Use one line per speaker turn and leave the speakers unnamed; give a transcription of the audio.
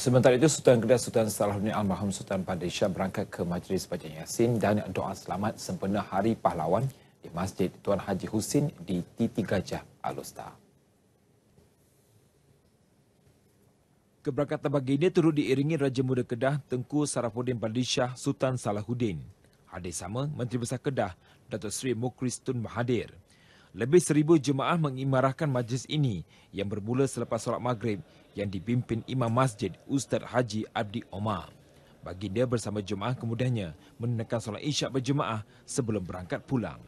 Sementara itu, Sultan Kedah Sultan Salahuddin Almarhum Sultan Padisha berangkat ke Majlis Baca Yasin dan doa selamat sempena Hari Pahlawan di Masjid Tuan Haji Husin di Titi Gajah, Alustar. Keberangkatan bagi ini turut diiringi Raja Muda Kedah Tengku Sarafuddin Padishah Sultan Salahuddin. Hadir sama Menteri Besar Kedah Datuk Seri Mukristun Mahathir. Lebih seribu jemaah mengimarahkan majlis ini yang bermula selepas solat maghrib yang dipimpin Imam Masjid Ustaz Haji Abdi Omar. Baginda bersama jemaah kemudiannya menunaikan solat isyak berjemaah sebelum berangkat pulang.